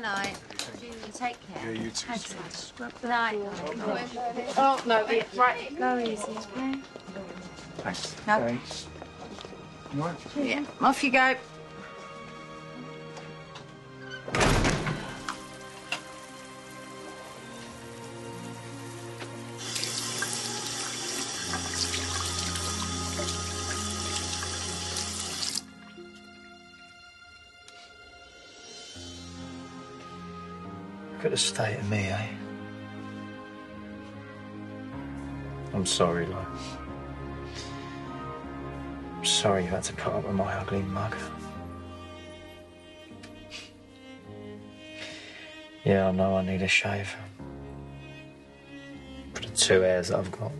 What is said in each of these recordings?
Night night. Junior, take care. Yeah, you too. Thanks, Good night. Oh, no, yeah, right. Go easy, okay? Thanks. No. Thanks. You all right? Yeah. Off you go. Look at the state of me, eh? I'm sorry, Lo. I'm sorry you had to put up with my ugly mug. Yeah, I know I need a shave. For the two hairs that I've got.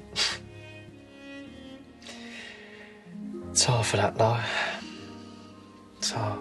It's hard for that, Lo. It's hard.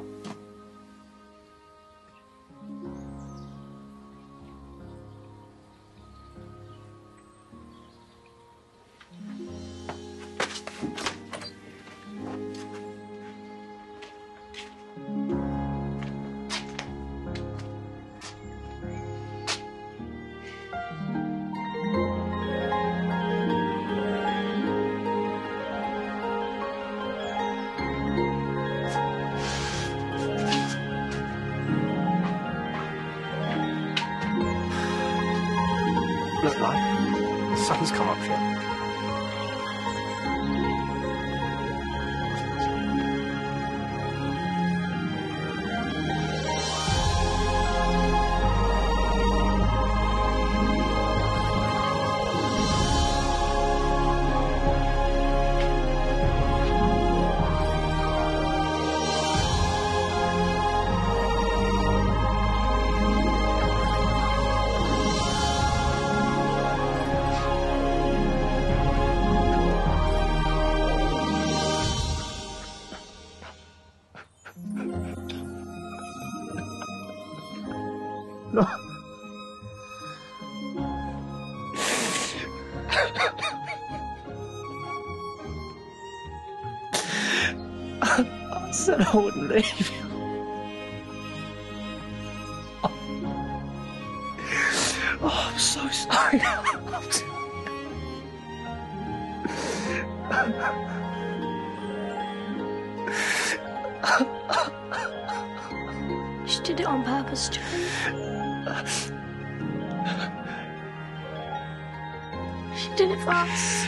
Look like. The sun's come up here. I said I wouldn't leave you. Oh, I'm so sorry. She did it on purpose, John. She did it for us.